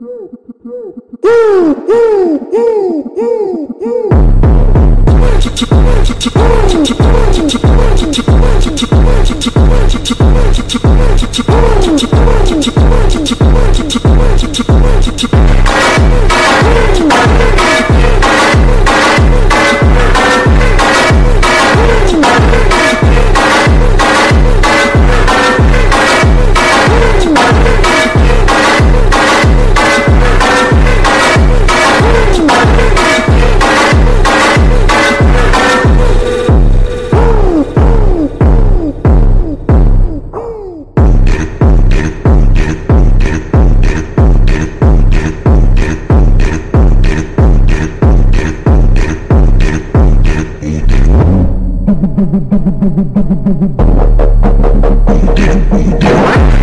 Woo! Woo! Woo! Woo! Thank you.